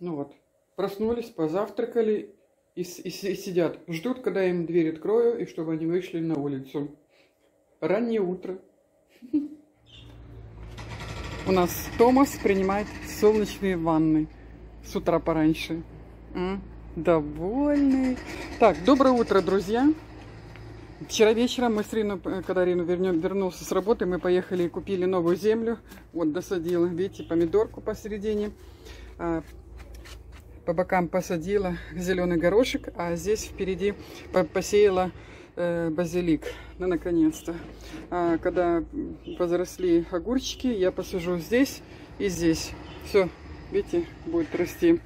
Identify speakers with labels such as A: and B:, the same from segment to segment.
A: Ну вот, проснулись, позавтракали и, и и сидят, ждут, когда я им дверь открою, и чтобы они вышли на улицу. Раннее утро. У нас Томас принимает солнечные ванны с утра пораньше. Довольный. Так, доброе утро, друзья. Вчера вечером мы с Риной, э, когда Рину вернем, вернулся с работы, мы поехали и купили новую землю. Вот досадила, видите, помидорку посередине. По бокам посадила зеленый горошек, а здесь впереди по- посеяла э, базилик. Ну, наконец-то. А, когда возросли огурчики, я посажу здесь и здесь. Все, видите, будет расти.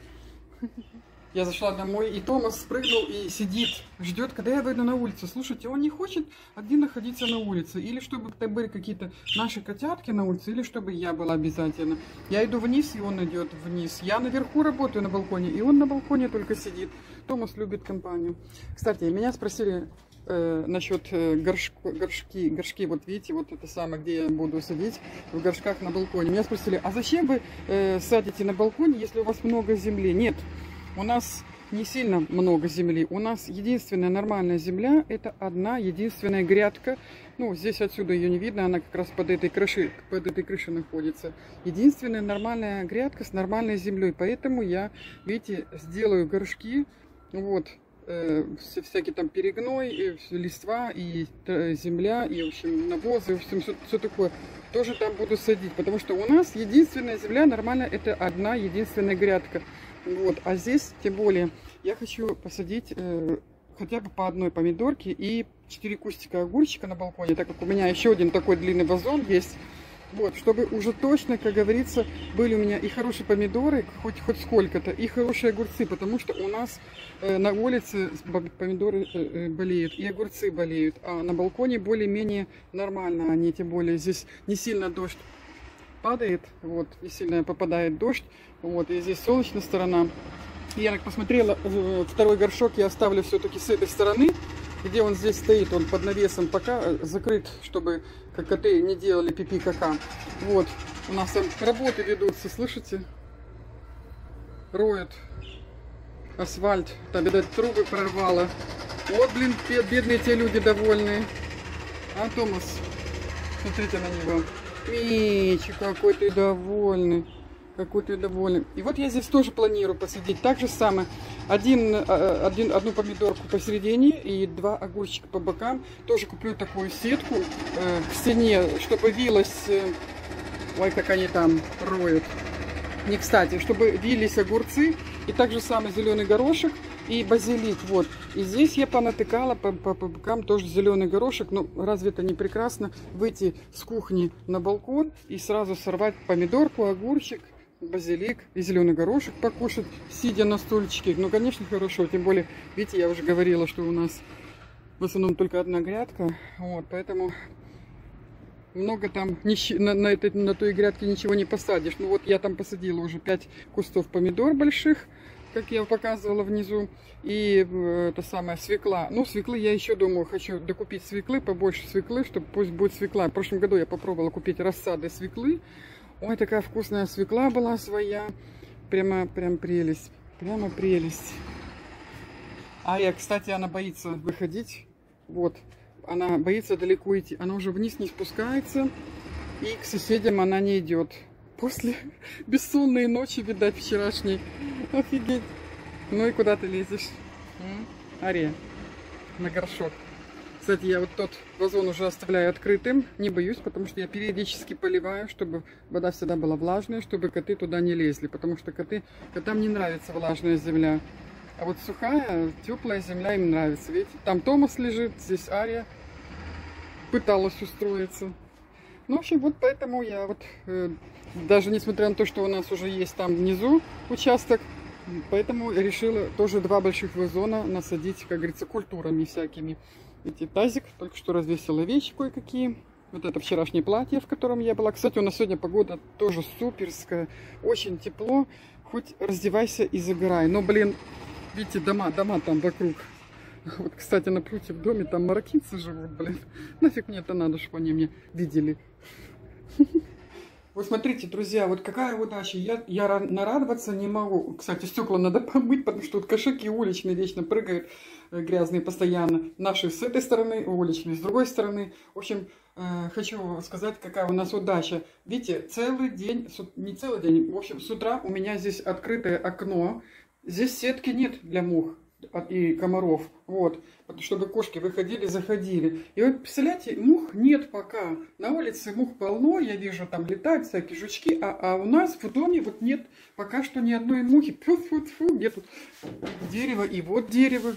A: Я зашла домой, и Томас спрыгнул и сидит, ждет, когда я выйду на улицу. Слушайте, он не хочет один находиться на улице. Или чтобы были какие-то наши котятки на улице, или чтобы я была обязательно. Я иду вниз, и он идет вниз. Я наверху работаю на балконе, и он на балконе только сидит. Томас любит компанию. Кстати, меня спросили э, насчет э, горшку- горшки, горшки, вот видите, вот это самое, где я буду садить, в горшках на балконе. Меня спросили, а зачем вы э, садите на балконе, если у вас много земли? Нет, у нас не сильно много земли. У нас единственная нормальная земля, это одна единственная грядка. Ну, здесь отсюда ее не видно, она как раз под этой крышей, под этой крышей находится. Единственная нормальная грядка с нормальной землей. Поэтому я, видите, сделаю горшки, вот, э, вся- всякий там перегной, и листва, и земля, и, в общем, навозы, в общем, все, такое. Тоже там буду садить, потому что у нас единственная земля нормальная, это одна единственная грядка. Вот, а здесь, тем более, я хочу посадить э, хотя бы по одной помидорке и 4 кустика огурчика на балконе, так как у меня еще один такой длинный вазон есть. Вот, чтобы уже точно, как говорится, были у меня и хорошие помидоры, хоть, хоть сколько-то, и хорошие огурцы, потому что у нас э, на улице помидоры э, э, болеют, и огурцы болеют, а на балконе более-менее нормально они, тем более здесь не сильно дождь падает, вот, не сильно попадает дождь, вот, и здесь солнечная сторона. И я так посмотрела, второй горшок я оставлю все-таки с этой стороны, где он здесь стоит, он под навесом пока э, закрыт, чтобы как коты не делали пипи кака. Вот, у нас там работы ведутся, слышите? Роют асфальт, там, видать, трубы прорвало. Вот, блин, бед- бедные те люди довольные. А, Томас, смотрите на него. Мичи, какой ты довольный. Какой ты довольный. И вот я здесь тоже планирую посадить так же самое. Один, э, один, одну помидорку посередине и два огурчика по бокам. Тоже куплю такую сетку э, к стене, чтобы вилась... э, ой, как они там роют. Не кстати, чтобы вились огурцы. И также самый зеленый горошек и базилик. Вот. И здесь я понатыкала по, по- по бокам тоже зеленый горошек. Ну, разве это не прекрасно выйти с кухни на балкон и сразу сорвать помидорку, огурчик, базилик и зеленый горошек покушать, сидя на стульчике. Ну, конечно, хорошо. Тем более, видите, я уже говорила, что у нас в основном только одна грядка. Вот, поэтому много там на, на, этой, на той грядке ничего не посадишь. Ну вот я там посадила уже 5 кустов помидор больших, как я показывала внизу. И э, это самая свекла. Ну, свеклы я еще думаю, хочу докупить свеклы, побольше свеклы, чтобы пусть будет свекла. В прошлом году я попробовала купить рассады свеклы. Ой, такая вкусная свекла была своя. Прямо, прям прелесть. Прямо прелесть. А я, кстати, она боится выходить. Вот. Она боится далеко идти. Она уже вниз не спускается. И к соседям она не идет. После бессонной ночи, видать, вчерашней. Офигеть. Ну и куда ты лезешь? М? Ария. На горшок. Кстати, я вот тот вазон уже оставляю открытым. Не боюсь, потому что я периодически поливаю, чтобы вода всегда была влажная, чтобы коты туда не лезли. Потому что коты, котам не нравится влажная земля. А вот сухая, теплая земля им нравится. Видите, там Томас лежит, здесь Ария пыталась устроиться. Ну, в общем, вот поэтому я вот, э, даже несмотря на то, что у нас уже есть там внизу участок, поэтому решила тоже два больших вазона насадить, как говорится, культурами всякими. Видите, тазик, только что развесила вещи кое-какие. Вот это вчерашнее платье, в котором я была. Кстати, у нас сегодня погода тоже суперская, очень тепло. Хоть раздевайся и загорай. Но, блин, видите, дома, дома там вокруг. Вот, кстати, напротив доме там мароккинцы живут, блин. Нафиг мне это надо, чтобы они меня видели. Вот смотрите, друзья, вот какая удача. Я, я нарадоваться не могу. Кстати, стекла надо помыть, потому что тут кошаки уличные вечно прыгают, э, грязные постоянно. Наши с этой стороны, уличные с другой стороны. В общем, э, хочу сказать, какая у нас удача. Видите, целый день, не целый день, в общем, с утра у меня здесь открытое окно. Здесь сетки нет для мух и комаров. Вот, чтобы кошки выходили, заходили. И вот, представляете, мух нет пока. На улице мух полно, я вижу, там летают всякие жучки, а, а у нас в доме вот нет пока что ни одной мухи. Фу-фу-фу, где тут дерево, и вот дерево.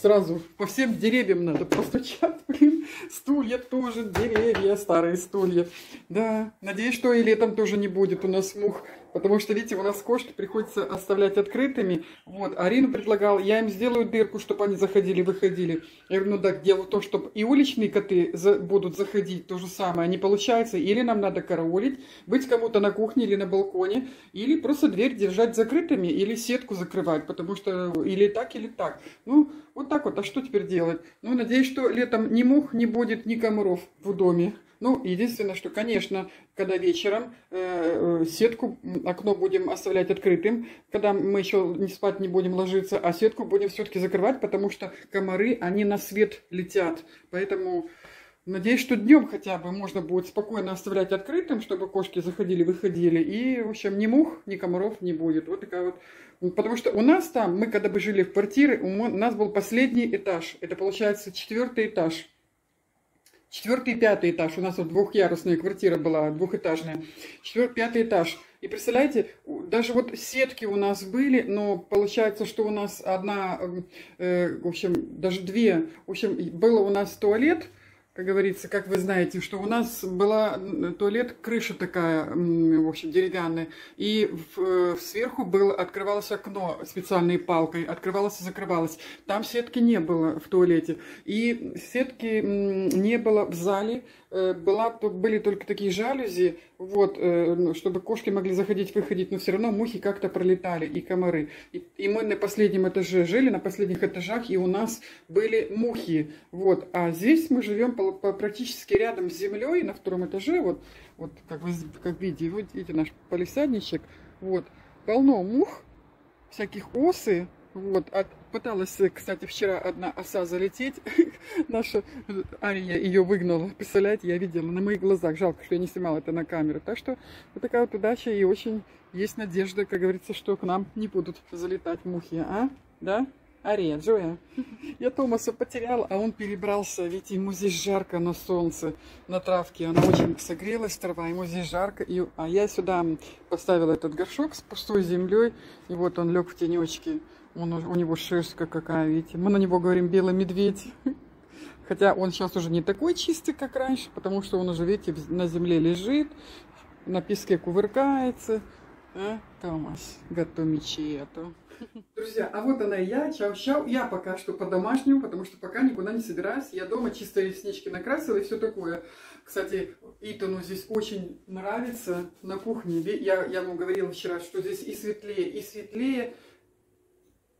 A: Сразу по всем деревьям надо постучать, блин. Стулья тоже, деревья, старые стулья. Да, надеюсь, что и летом тоже не будет у нас мух. Потому что, видите, у нас кошки приходится оставлять открытыми. Вот, Арину предлагал, я им сделаю дырку, чтобы они заходили, выходили. Я говорю, ну да, дело в том, чтобы и уличные коты за, будут заходить, то же самое. Не получается. Или нам надо караулить, быть кому-то на кухне или на балконе, или просто дверь держать закрытыми, или сетку закрывать, потому что или так, или так. Ну, вот так вот. А что теперь делать? Ну, надеюсь, что летом ни мух не будет, ни комаров в доме. Ну, единственное, что, конечно, когда вечером э, э, сетку, окно будем оставлять открытым, когда мы еще не спать не будем ложиться, а сетку будем все-таки закрывать, потому что комары, они на свет летят. Поэтому надеюсь, что днем хотя бы можно будет спокойно оставлять открытым, чтобы кошки заходили, выходили. И, в общем, ни мух, ни комаров не будет. Вот такая вот Потому что у нас там, мы когда бы жили в квартире, у нас был последний этаж. Это получается четвертый этаж. Четвертый и пятый этаж. У нас вот двухъярусная квартира была, двухэтажная. Четвертый, пятый этаж. И представляете, даже вот сетки у нас были, но получается, что у нас одна, э, в общем, даже две. В общем, было у нас туалет, как говорится, как вы знаете, что у нас была туалет, крыша такая, в общем, деревянная, и в, э, сверху было, открывалось окно специальной палкой, открывалось и закрывалось. Там сетки не было в туалете, и сетки не было в зале, Э, была, были только такие жалюзи, вот, э, ну, чтобы кошки могли заходить, выходить, но все равно мухи как-то пролетали, и комары. И, и мы на последнем этаже жили, на последних этажах, и у нас были мухи, вот. А здесь мы живем по, по, практически рядом с землей, на втором этаже, вот, вот как вы как видите, вот видите наш полисадничек, вот, полно мух, всяких осы, вот, от, пыталась, кстати, вчера одна оса залететь. Наша Ария ее выгнала. Представляете, я видела на моих глазах. Жалко, что я не снимала это на камеру. Так что вот такая вот удача и очень есть надежда, как говорится, что к нам не будут залетать мухи. А? Да? Ария, Джоя. Я Томаса потеряла, а он перебрался. Ведь ему здесь жарко на солнце, на травке. Она очень согрелась, трава, ему здесь жарко. И... А я сюда поставила этот горшок с пустой землей. И вот он лег в тенечке. Он, у него шерстка какая, видите. Мы на него говорим белый медведь. Хотя он сейчас уже не такой чистый, как раньше, потому что он уже, видите, на земле лежит, на песке кувыркается. А, Томас, готовичи эту. Друзья, а вот она и я, чау-чау. Я пока что по-домашнему, потому что пока никуда не собираюсь. Я дома чисто реснички накрасила и все такое. Кстати, Итану здесь очень нравится на кухне. Я, я вам говорила вчера, что здесь и светлее, и светлее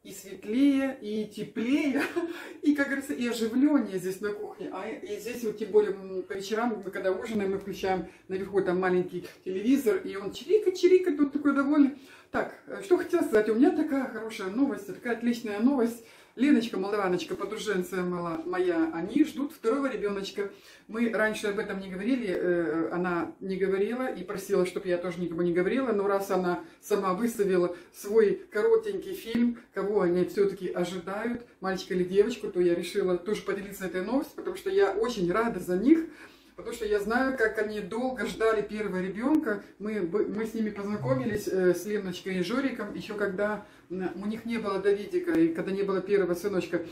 A: и светлее, и теплее, и, как говорится, и оживленнее здесь на кухне. А и здесь вот тем более по вечерам, когда ужинаем, мы включаем наверху там маленький телевизор, и он чирика-чирика, тут такой довольный. Так, э, что хотела сказать, у меня такая хорошая новость, такая отличная новость. Леночка, молдаваночка, подруженция моя, они ждут второго ребеночка. Мы раньше об этом не говорили, э, она не говорила и просила, чтобы я тоже никому не говорила, но раз она сама выставила свой коротенький фильм, кого они все-таки ожидают, мальчика или девочку, то я решила тоже поделиться этой новостью, потому что я очень рада за них, потому что я знаю, как они долго ждали первого ребенка. Мы, мы с ними познакомились, э, с Леночкой и Жориком, еще когда у них не было Давидика, и когда не было первого сыночка.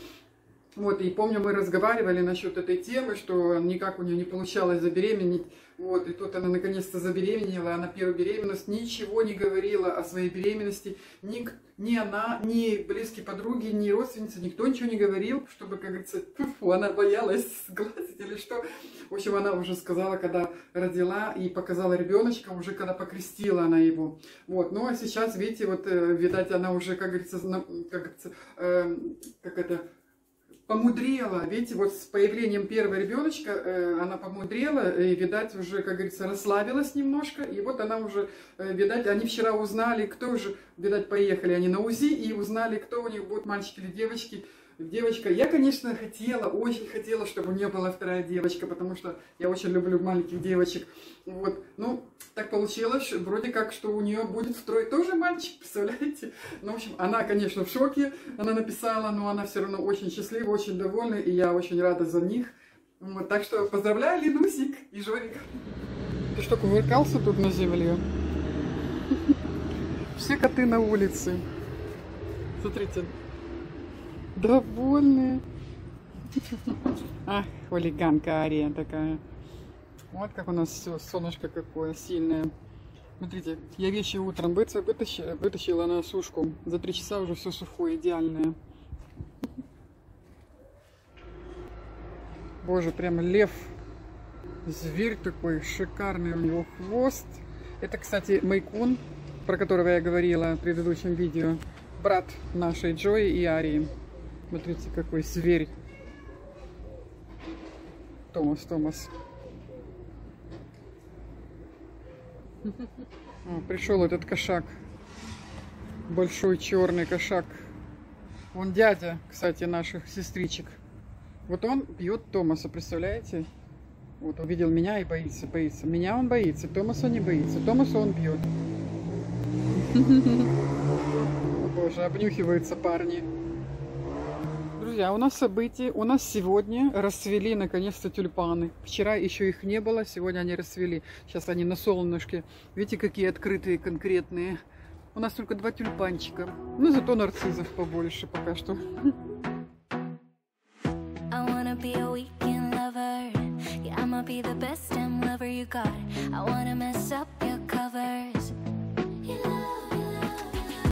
A: Вот, и помню, мы разговаривали насчет этой темы, что никак у нее не получалось забеременеть. Вот, и тут она наконец-то забеременела, она первую беременность ничего не говорила о своей беременности. Ни, ни она, ни близкие подруги, ни родственницы, никто ничего не говорил, чтобы, как говорится, фу, она боялась сглазить или что. В общем, она уже сказала, когда родила и показала ребеночка, уже когда покрестила она его. Вот, ну а сейчас, видите, вот, э, видать, она уже, как говорится, как, говорится, э, как это помудрела. Видите, вот с появлением первого ребеночка э, она помудрела, и, видать, уже, как говорится, расслабилась немножко. И вот она уже, э, видать, они вчера узнали, кто уже, видать, поехали они на УЗИ и узнали, кто у них будет, мальчик или девочки девочка. Я, конечно, хотела, очень хотела, чтобы у нее была вторая девочка, потому что я очень люблю маленьких девочек. Вот, ну, так получилось, вроде как, что у нее будет второй тоже мальчик, представляете? Ну, в общем, она, конечно, в шоке, она написала, но она все равно очень счастлива, очень довольна, и я очень рада за них. Вот, так что поздравляю, Ленусик и Жорик. Ты что, кувыркался тут на земле? Все коты на улице. Смотрите, довольные. Ах, хулиганка Ария такая. Вот как у нас все, солнышко какое сильное. Смотрите, я вещи утром вытащила, вытащила на сушку. За три часа уже все сухое, идеальное. Боже, прям лев. Зверь такой шикарный у него хвост. Это, кстати, Майкун, про которого я говорила в предыдущем видео. Брат нашей Джои и Арии. Смотрите, какой зверь. Томас, Томас. О, пришел этот кошак. Большой черный кошак. Он дядя, кстати, наших сестричек. Вот он пьет Томаса, представляете? Вот увидел меня и боится, боится. Меня он боится, Томаса не боится. Томаса он пьет. Боже, обнюхиваются парни друзья, у нас события. У нас сегодня расцвели наконец-то тюльпаны. Вчера еще их не было, сегодня они расцвели. Сейчас они на солнышке. Видите, какие открытые, конкретные. У нас только два тюльпанчика. Ну, зато нарциссов побольше пока что. I wanna mess up